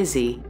busy,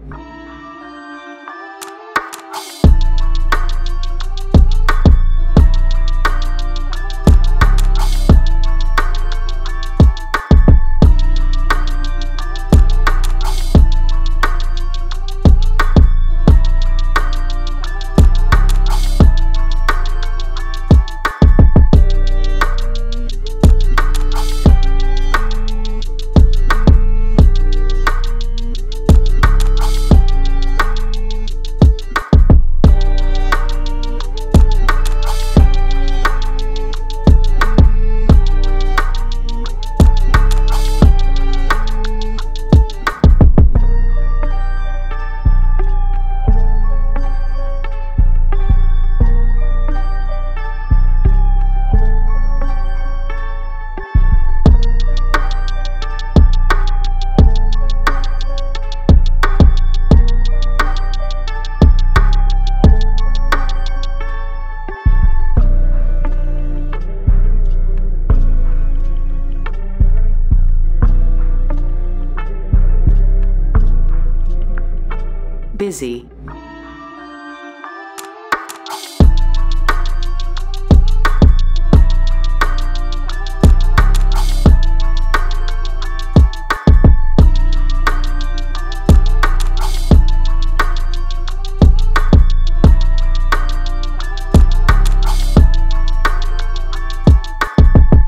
busy,